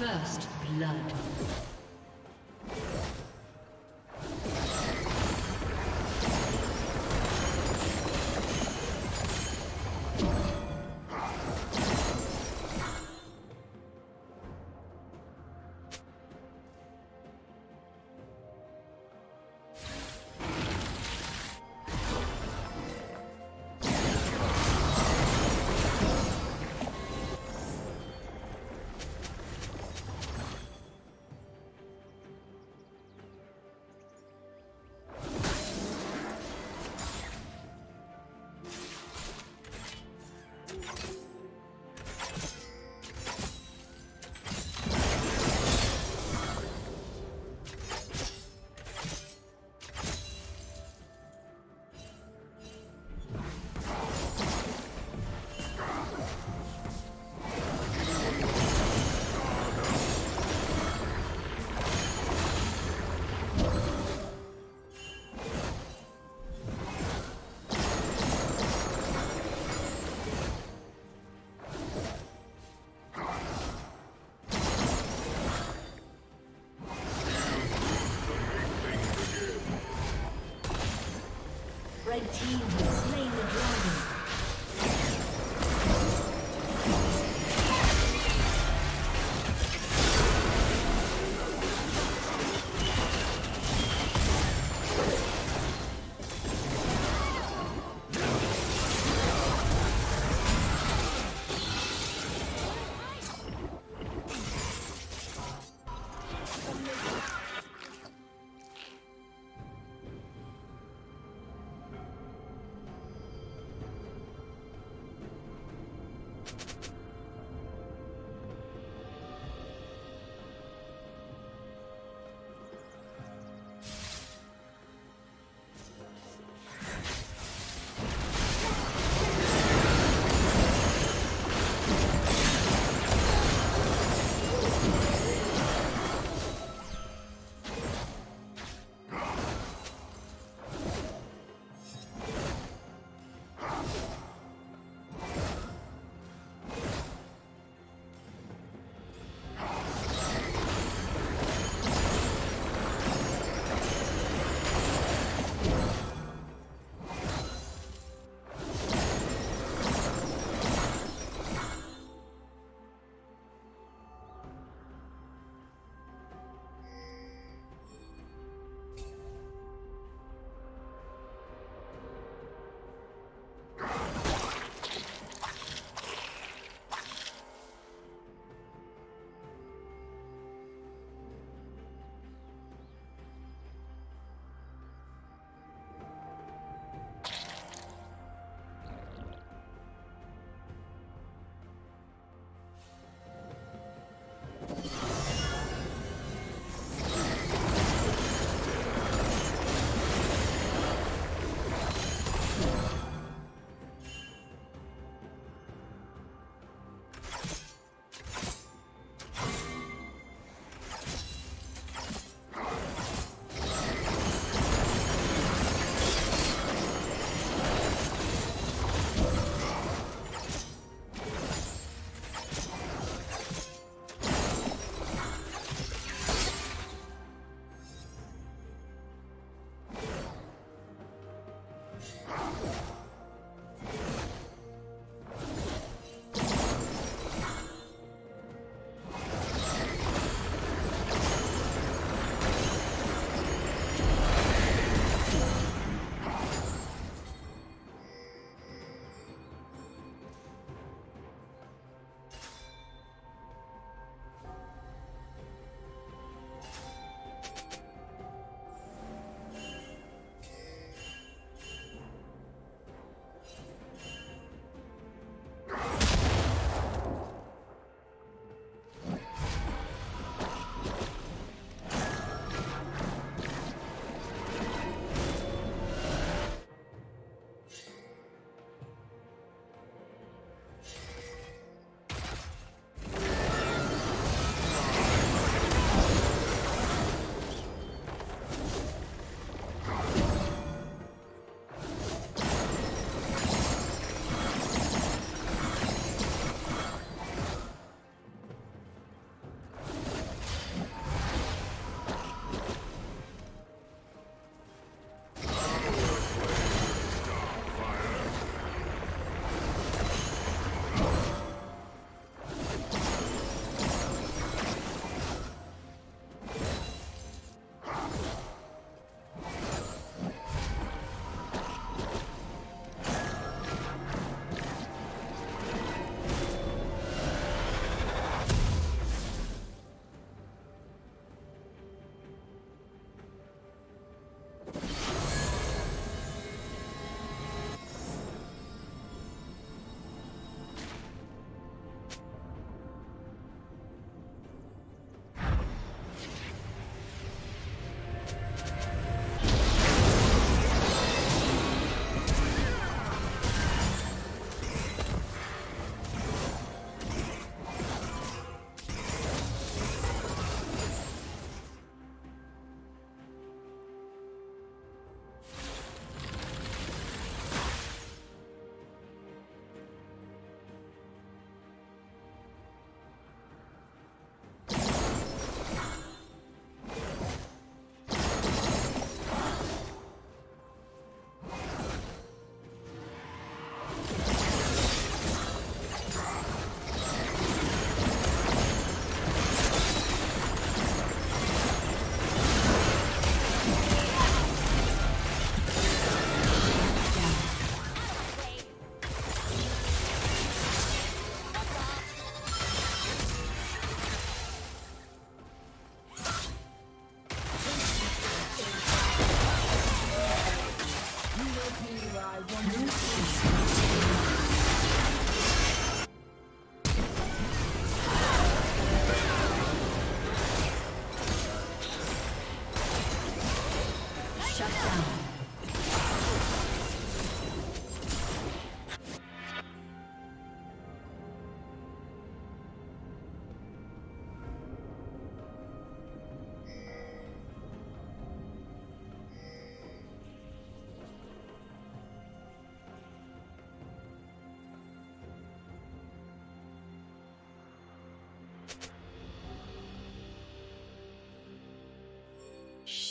First blood. Team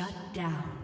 Shut down.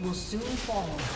Will soon fall.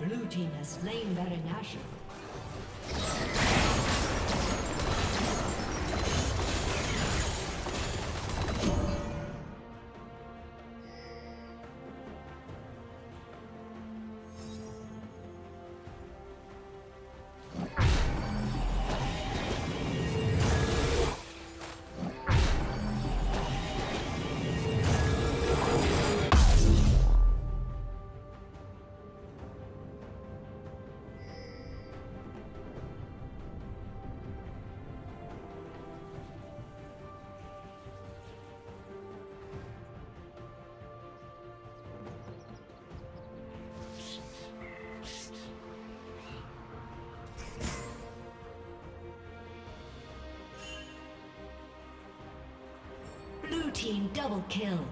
Blue team has slain Baron Nashor. Team double kill.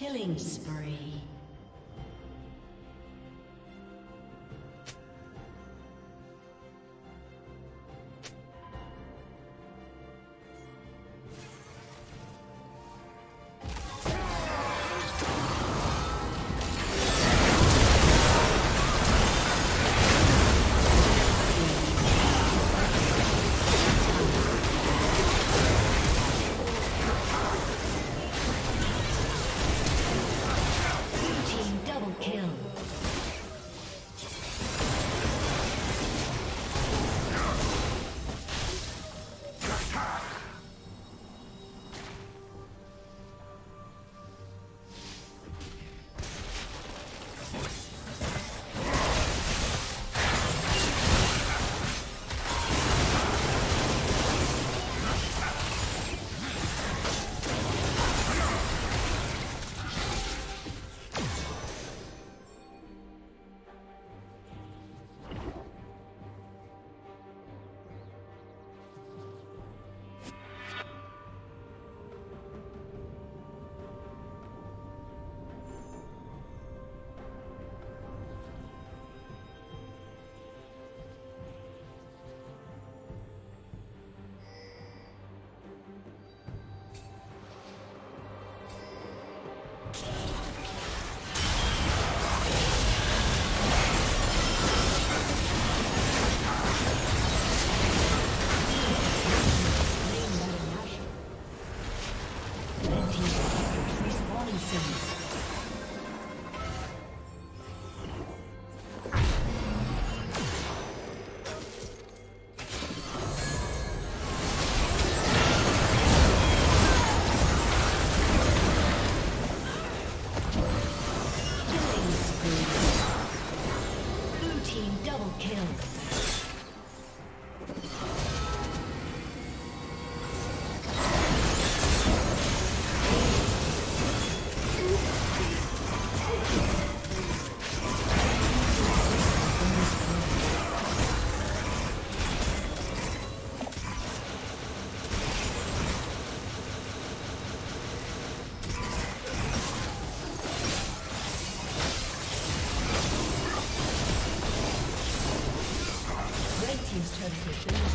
Killing spree.